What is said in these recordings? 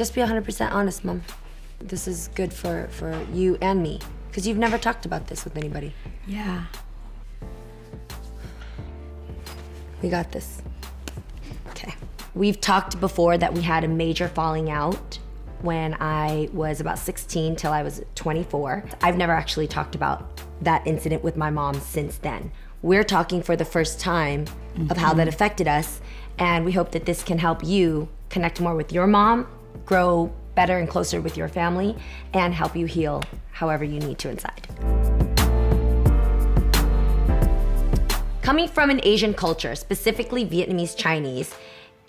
Just be 100% honest, Mom. This is good for, for you and me. Because you've never talked about this with anybody. Yeah. We got this. Okay. We've talked before that we had a major falling out when I was about 16 till I was 24. I've never actually talked about that incident with my mom since then. We're talking for the first time of how mm-hmm. that affected us, and we hope that this can help you connect more with your mom, grow better and closer with your family, and help you heal however you need to inside. Coming from an Asian culture, specifically Vietnamese Chinese,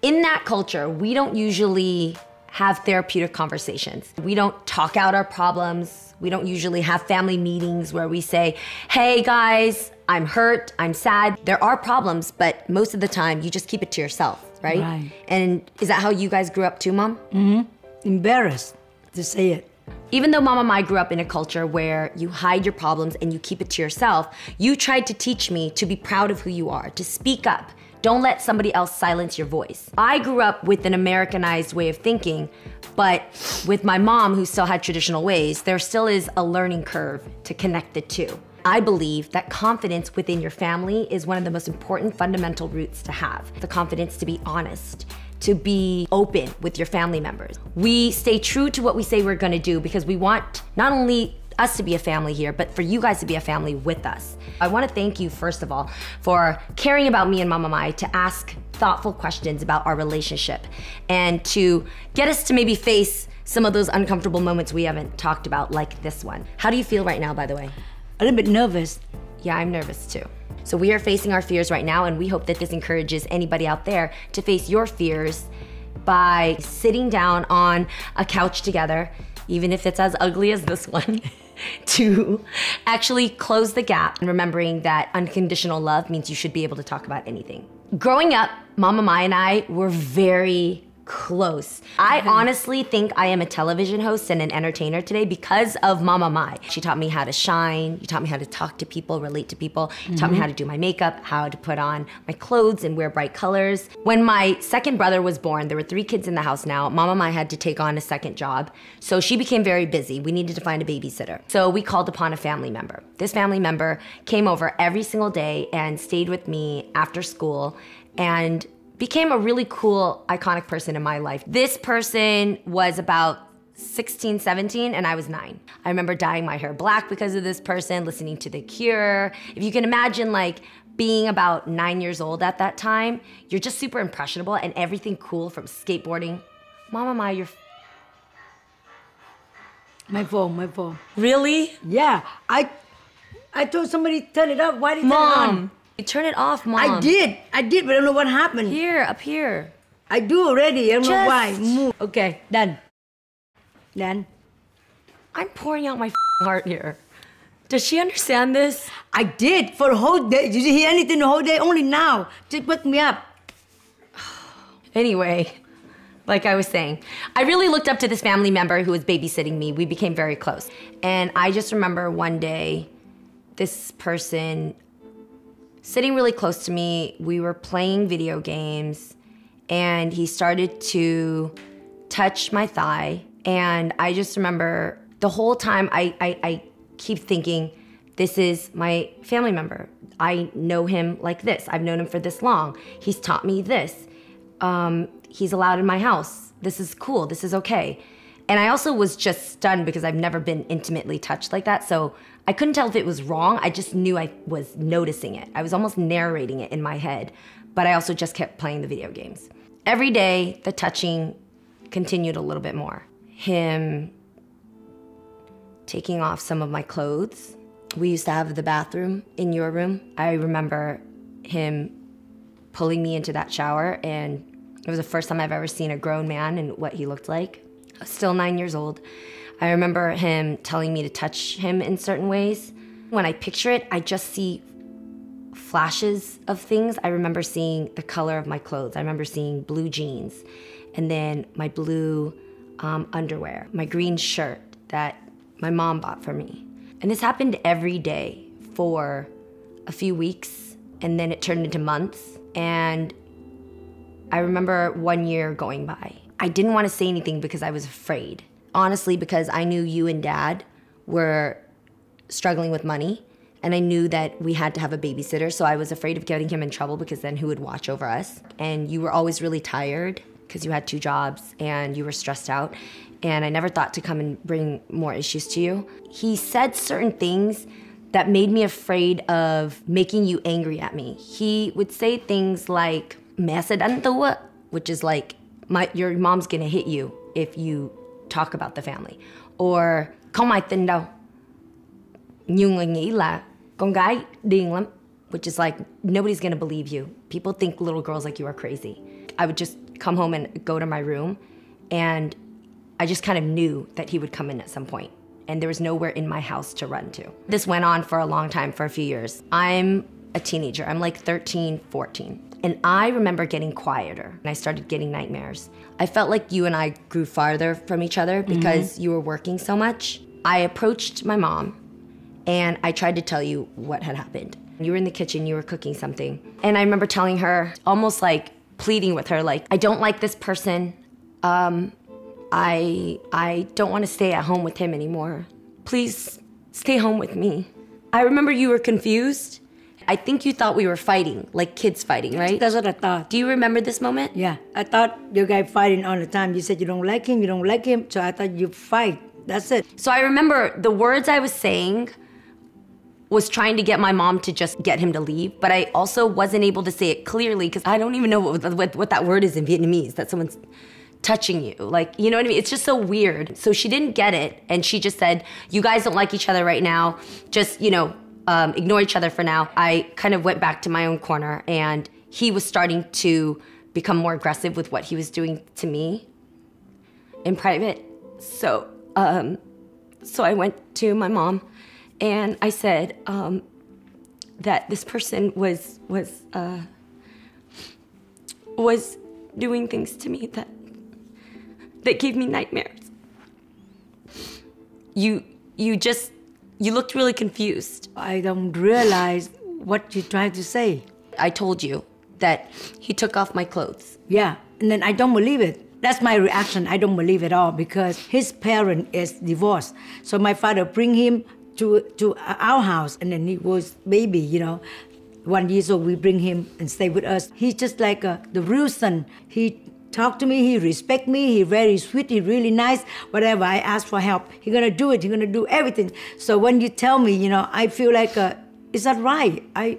in that culture, we don't usually have therapeutic conversations. We don't talk out our problems. We don't usually have family meetings where we say, hey guys, I'm hurt, I'm sad. There are problems, but most of the time you just keep it to yourself, right? Right. And is that how you guys grew up too, mom? Mm-hmm. Embarrassed to say it. Even though Mama Mai grew up in a culture where you hide your problems and you keep it to yourself, you tried to teach me to be proud of who you are, to speak up. Don't let somebody else silence your voice. I grew up with an Americanized way of thinking, but with my mom, who still had traditional ways, there still is a learning curve to connect the two. I believe that confidence within your family is one of the most important fundamental roots to have. The confidence to be honest, to be open with your family members. We stay true to what we say we're gonna do because we want not only us to be a family here, but for you guys to be a family with us. I wanna thank you, first of all, for caring about me and Mama Mai, to ask thoughtful questions about our relationship, and to get us to maybe face some of those uncomfortable moments we haven't talked about, like this one. How do you feel right now, by the way? A little bit nervous. Yeah, I'm nervous too. So we are facing our fears right now, and we hope that this encourages anybody out there to face your fears by sitting down on a couch together, even if it's as ugly as this one, to actually close the gap and remembering that unconditional love means you should be able to talk about anything. Growing up, Mama Mai and I were very close. I mm-hmm. honestly think I am a television host and an entertainer today because of Mama Mai. She taught me how to shine, you taught me how to talk to people, relate to people, taught me mm-hmm. how to do my makeup, how to put on my clothes and wear bright colors. When my second brother was born, there were three kids in the house now. Mama Mai had to take on a second job. So she became very busy. We needed to find a babysitter. So we called upon a family member. This family member came over every single day and stayed with me after school and became a really cool, iconic person in my life. This person was about 16, 17, and I was nine. I remember dyeing my hair black because of this person, listening to The Cure. If you can imagine, like, being about nine years old at that time, you're just super impressionable and everything cool from skateboarding. Mama Mai, you're. My phone, my phone. Really? Yeah, I I told somebody to turn it up. Why did you turn it on? Turn it off, Mom. I did. I did, but I don't know what happened. Here, up here. I do already. I don't know why. Move. Okay, done. Done. I'm pouring out my heart here. Does she understand this? I did for the whole day. Did you hear anything the whole day? Only now. Just wake me up. Anyway, like I was saying, I really looked up to this family member who was babysitting me. We became very close. And I just remember one day, this person sitting really close to me, we were playing video games, and he started to touch my thigh. And I just remember the whole time I, I, I keep thinking, this is my family member. I know him like this. I've known him for this long. He's taught me this. Um, he's allowed in my house. This is cool. This is okay. And I also was just stunned because I've never been intimately touched like that. So I couldn't tell if it was wrong. I just knew I was noticing it. I was almost narrating it in my head, but I also just kept playing the video games. Every day, the touching continued a little bit more. Him taking off some of my clothes. We used to have the bathroom in your room. I remember him pulling me into that shower, and it was the first time I've ever seen a grown man and what he looked like. Still nine years old. I remember him telling me to touch him in certain ways. When I picture it, I just see flashes of things. I remember seeing the color of my clothes. I remember seeing blue jeans, and then my blue um, underwear, my green shirt that my mom bought for me. And this happened every day for a few weeks, and then it turned into months. And I remember one year going by. I didn't want to say anything because I was afraid. Honestly, because I knew you and dad were struggling with money and I knew that we had to have a babysitter, so I was afraid of getting him in trouble because then who would watch over us? And you were always really tired because you had two jobs and you were stressed out. And I never thought to come and bring more issues to you. He said certain things that made me afraid of making you angry at me. He would say things like, which is like, my, your mom's gonna hit you if you talk about the family. Or, không ai tin lắm, which is like, nobody's gonna believe you. People think little girls like you are crazy. I would just come home and go to my room, and I just kind of knew that he would come in at some point, and there was nowhere in my house to run to. This went on for a long time, for a few years. I'm a teenager, I'm like 13, 14. And I remember getting quieter and I started getting nightmares. I felt like you and I grew farther from each other because you were working so much. I approached my mom and I tried to tell you what had happened. You were in the kitchen, you were cooking something. And I remember telling her, almost like pleading with her, like, I don't like this person. Um, I I don't want to stay at home with him anymore. Please stay home with me. I remember you were confused. I think you thought we were fighting, like kids fighting, right? That's what I thought. Do you remember this moment? Yeah, I thought your guy fighting all the time. You said you don't like him, you don't like him, so I thought you fight. That's it. So I remember the words I was saying was trying to get my mom to just get him to leave, but I also wasn't able to say it clearly because I don't even know what, what, what that word is in Vietnamese, that someone's touching you. Like, you know what I mean? It's just so weird. So she didn't get it, and she just said, You guys don't like each other right now. Just, you know, um, ignore each other for now. I kind of went back to my own corner, and he was starting to become more aggressive with what he was doing to me in private. So, um, so I went to my mom and I said um, that this person was was uh, was doing things to me that that gave me nightmares. You you just you looked really confused. I don't realize what you're trying to say. I told you that he took off my clothes. Yeah, and then I don't believe it. That's my reaction. I don't believe it all because his parent is divorced. So my father bring him to to our house, and then he was baby, you know, one year old. We bring him and stay with us. He's just like a, the real son. He talk to me. He respect me. He very sweet. He really nice. Whatever I ask for help, he gonna do it. He gonna do everything. So when you tell me, you know, I feel like, uh, is that right? I.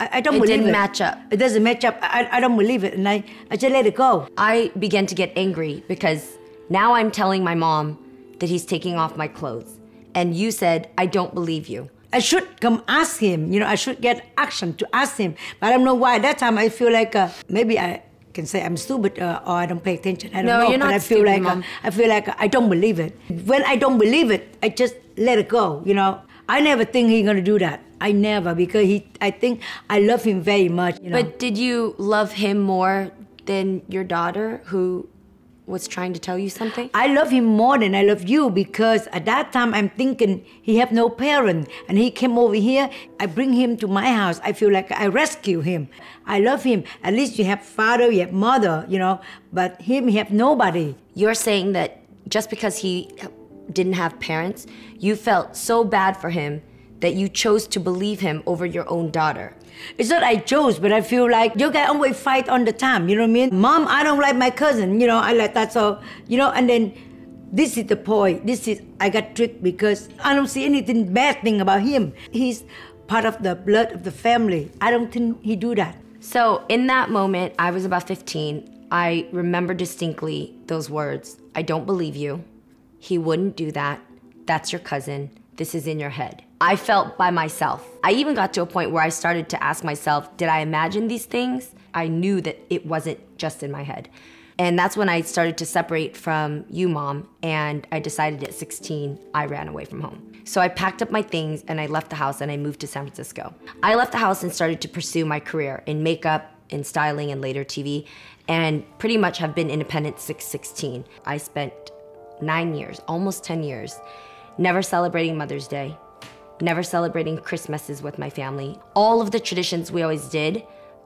I, I don't It believe didn't it. match up. It doesn't match up. I, I don't believe it, and I, I just let it go. I began to get angry because now I'm telling my mom that he's taking off my clothes. And you said, I don't believe you. I should come ask him. You know, I should get action to ask him. But I don't know why. That time I feel like uh, maybe I can say I'm stupid uh, or I don't pay attention. I don't No, know. you're but not I feel stupid, like uh, Mom. I feel like I don't believe it. When I don't believe it, I just let it go. You know, I never think he's gonna do that. I never because he. I think I love him very much. You know. But did you love him more than your daughter who was trying to tell you something? I love him more than I love you because at that time I'm thinking he have no parent and he came over here. I bring him to my house. I feel like I rescue him. I love him. At least you have father, you have mother, you know. But him, he have nobody. You're saying that just because he didn't have parents, you felt so bad for him that you chose to believe him over your own daughter. It's not I chose, but I feel like you guys always fight on the time. You know what I mean? Mom, I don't like my cousin. You know, I like that. So you know, and then this is the point. This is I got tricked because I don't see anything bad thing about him. He's part of the blood of the family. I don't think he do that. So, in that moment, I was about 15. I remember distinctly those words I don't believe you. He wouldn't do that. That's your cousin. This is in your head. I felt by myself. I even got to a point where I started to ask myself, did I imagine these things? I knew that it wasn't just in my head. And that's when I started to separate from you, mom, and I decided at 16 I ran away from home. So I packed up my things and I left the house and I moved to San Francisco. I left the house and started to pursue my career in makeup, in styling, and later TV, and pretty much have been independent since 16. I spent nine years, almost 10 years, never celebrating Mother's Day, never celebrating Christmases with my family. All of the traditions we always did,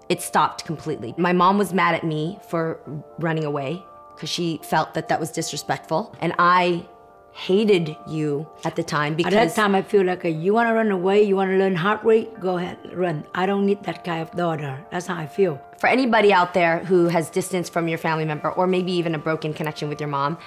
it stopped completely. My mom was mad at me for running away, because she felt that that was disrespectful. And I hated you at the time because At that time, I feel like uh, you want to run away, you want to learn heart rate, go ahead, run. I don't need that kind of daughter. That's how I feel. for anybody out there who has distance from your family member or maybe even a broken connection with your mom,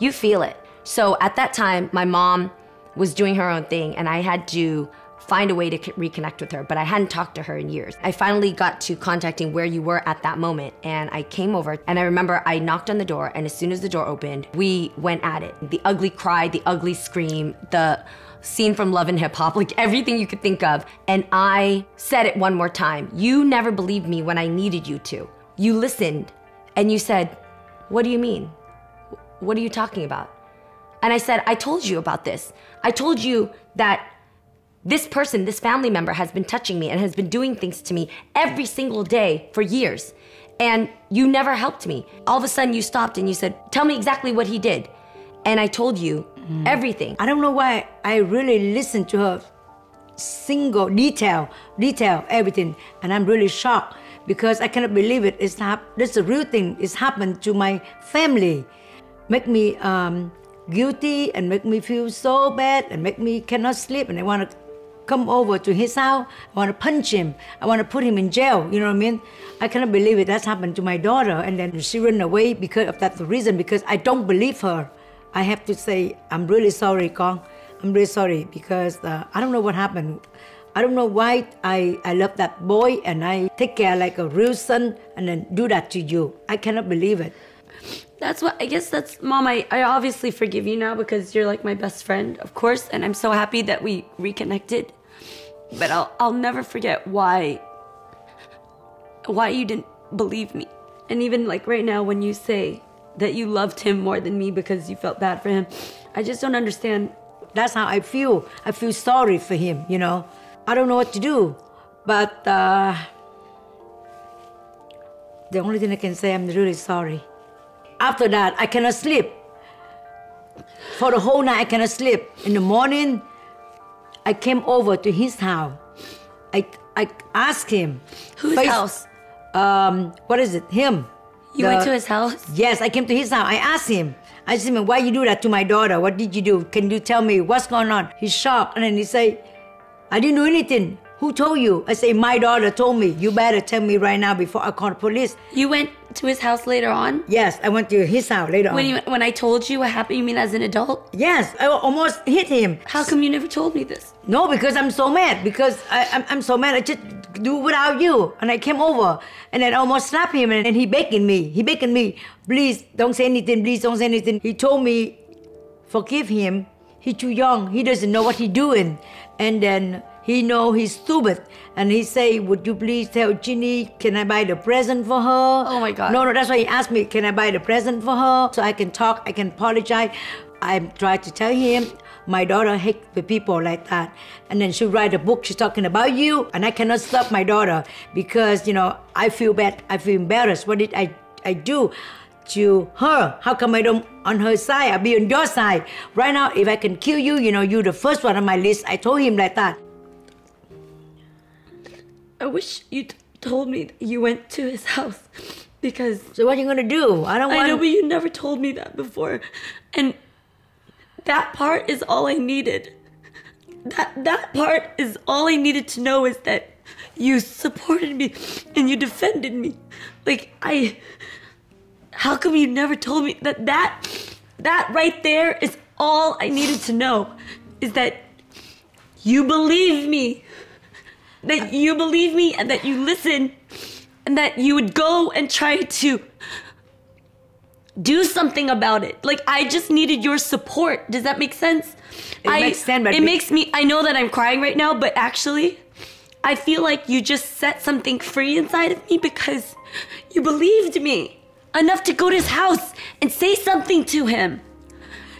you feel it. So at that time, my mom was doing her own thing and I had to find a way to reconnect with her, but I hadn't talked to her in years. I finally got to contacting where you were at that moment and I came over and I remember I knocked on the door and as soon as the door opened, we went at it. The ugly cry, the ugly scream, the scene from Love and Hip Hop, like everything you could think of. And I said it one more time. You never believed me when I needed you to. You listened and you said, What do you mean? What are you talking about? And I said, I told you about this. I told you that this person, this family member, has been touching me and has been doing things to me every single day for years. And you never helped me. All of a sudden, you stopped and you said, Tell me exactly what he did. And I told you everything. I don't know why I really listened to her single detail, detail, everything, and I'm really shocked because I cannot believe it. It's This is a real thing. It's happened to my family, make me um, guilty and make me feel so bad and make me cannot sleep and I want to come over to his house. I want to punch him. I want to put him in jail. You know what I mean? I cannot believe it. That's happened to my daughter, and then she ran away because of that reason. Because I don't believe her. I have to say I'm really sorry, Con. I'm really sorry because uh, I don't know what happened. I don't know why I, I love that boy and I take care like a real son and then do that to you. I cannot believe it. That's what I guess that's mom. I, I obviously forgive you now because you're like my best friend, of course, and I'm so happy that we reconnected. But I'll I'll never forget why why you didn't believe me. And even like right now when you say that you loved him more than me because you felt bad for him, I just don't understand. That's how I feel. I feel sorry for him, you know. I don't know what to do. But uh, the only thing I can say, I'm really sorry. After that, I cannot sleep. For the whole night, I cannot sleep. In the morning, I came over to his house. I, I asked him. Whose house? Um, what is it? Him. You went to his house? Yes, I came to his house. I asked him. I said him, why you do that to my daughter? What did you do? Can you tell me what's going on? He's shocked. And then he say, I didn't do anything. Who told you? I say, my daughter told me. You better tell me right now before I call the police. You went to his house later on? Yes, I went to his house later When on. you when I told you what happened, you mean as an adult? yes, I almost hit him. How come you never told me this? No, because I'm so mad. Because I, I'm, I'm so mad. I just do without you. And I came over and I almost slapped him and, and he begging me. He begging me, please don't say anything. Please don't say anything. He told me, forgive him. He too young. He doesn't know what he doing. And then he know he's stupid. And he say, would you please tell Jeannie, can I buy the present for her? Oh my God. No, no, that's why he asked me, can I buy the present for her? So I can talk, I can apologize. I tried to tell him, my daughter hates the people like that. And then she write a book, she's talking about you, and I cannot stop my daughter because, you know, I feel bad, I feel embarrassed. What did I, I do to her? How come I don't on her side? I'll be on your side. Right now, if I can kill you, you know, you're the first one on my list. I told him like that. I wish you t- told me you went to his house because So what are you gonna do? I don't want I know, but you never told me that before, and that part is all I needed. That that part is all I needed to know is that you supported me and you defended me. Like I, how come you never told me that that that right there is all I needed to know is that you believe me that you believe me and that you listen and that you would go and try to do something about it. Like I just needed your support. Does that make sense? It I, makes sense, but it makes me. I know that I'm crying right now, but actually, I feel like you just set something free inside of me because you believed me enough to go to his house and say something to him.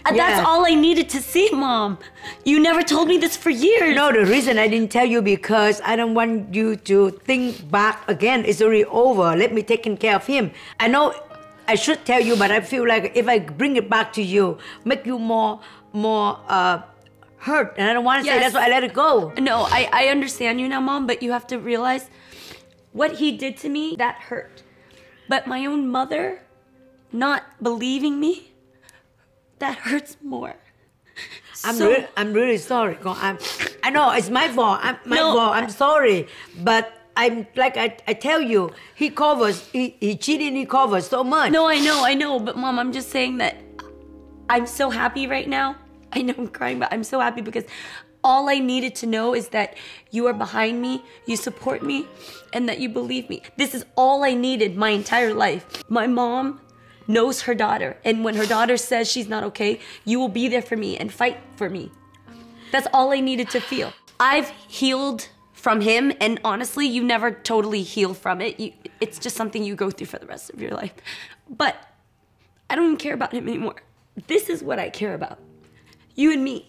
And Yeah. That's all I needed to see, Mom. You never told me this for years. No, the reason I didn't tell you because I don't want you to think back again. It's already over. Let me taking care of him. I know I should tell you, but I feel like if I bring it back to you, make you more more uh, hurt, and I don't want to say Yes. that's why I let it go. No, I, I understand you now, Mom, but you have to realize what he did to me, that hurt. But my own mother not believing me, that hurts more. I'm So- really, I'm really sorry. I'm, I know it's my fault. I'm, my No, fault. I'm sorry, but I'm like I, I tell you, he covers. He, he cheated. He covers so much. No, I know, I know, but mom, I'm just saying that I'm so happy right now. I know I'm crying, but I'm so happy because all I needed to know is that you are behind me, you support me, and that you believe me. This is all I needed my entire life. My mom knows her daughter, and when her daughter says she's not okay, you will be there for me and fight for me. That's all I needed to feel. I've healed from him, and honestly, you never totally heal from it. You, it's just something you go through for the rest of your life. But I don't even care about him anymore. This is what I care about. You and me.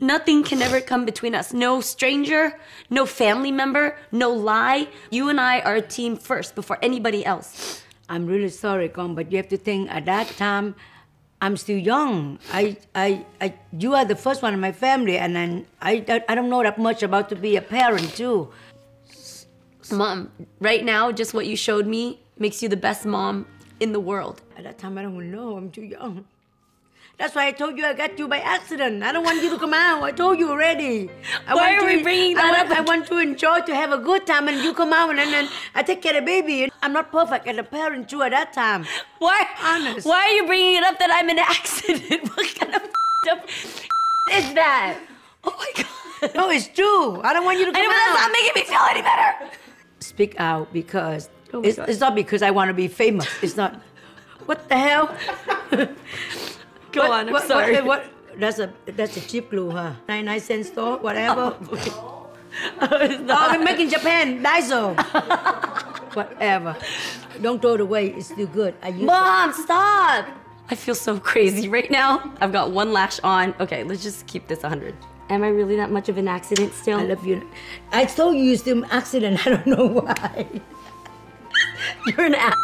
Nothing can ever come between us. No stranger, no family member, no lie. You and I are a team first before anybody else. I'm really sorry, Con, but you have to think at that time, I'm still young. I, I, I, you are the first one in my family, and then I, don't- I don't know that much about to be a parent too. Mom, right now, just what you showed me makes you the best mom in the world. At that time, I don't know. I'm too young. That's why I told you I got you by accident. I don't want you to come out. I told you already. I Why are to- we bringing that want, up? I want to enjoy, to have a good time, and you come out, and then I take care of the baby. I'm not perfect as a parent too at that time. Why? Honest. Why are you bringing it up that I'm in an accident? What kind of up is that? Oh my god! No, it's true. I don't want you to come I know, but that's not making me feel any better. Speak out because Oh it's, it's not because I want to be famous. It's not. What the hell? Go What- on. I'm what- sorry. What, what- that's a that's a cheap glue, huh? 99 cent store, whatever. Oh, not. Oh, we make in Japan, Daiso. Whatever. Don't throw it away. It's still good. I use it. Mom, stop! I feel so crazy right now. I've got one lash on. Okay, let's just keep this 100. Am I really that much of an accident still? I love you. I told you it's still accident. I don't know why. You're an ass.